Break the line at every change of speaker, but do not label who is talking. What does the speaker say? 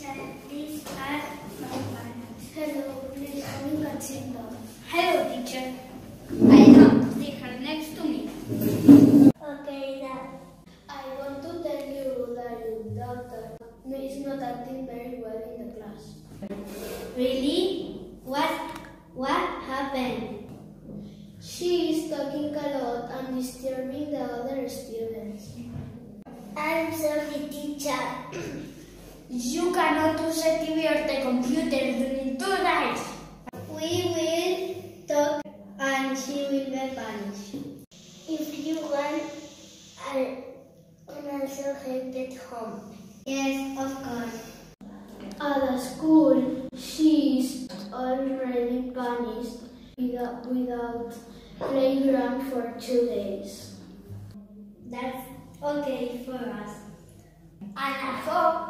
These are my parents. Hello.
Hello, teacher. I have her next to me.
Okay, Dad. I want to tell you that your daughter is not acting very well in the class.
Really? What? What happened?
She is talking a lot and disturbing the other students. I'm sorry, teacher.
You cannot use the TV or the computer during two nights.
We will talk and she will be punished. If you want, I can also help at home.
Yes, of course.
At the school, she is already punished without, without playground for two days.
That's okay for us. And at home,